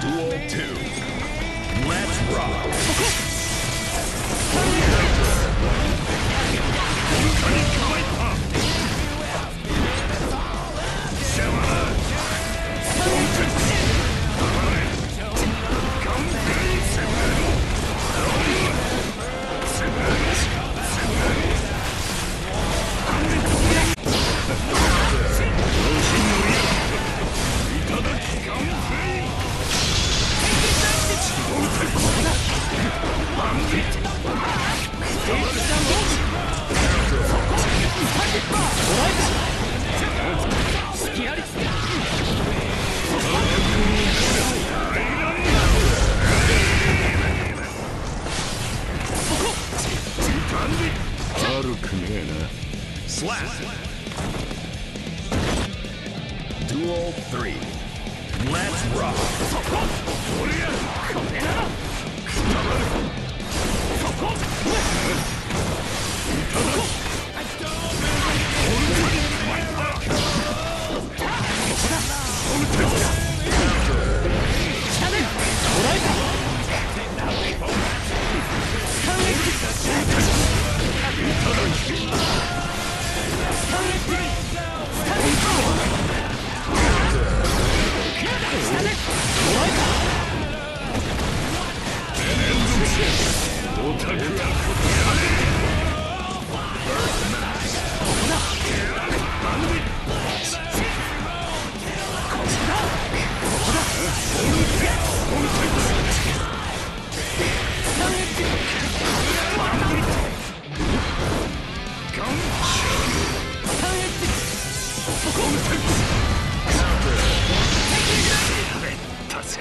Duel 2. Let's rock. 悪くねえな Slap! Duel 3. Let's rock!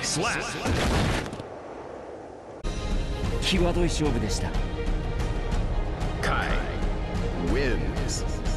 Slap! 際どい勝負でした Kai wins.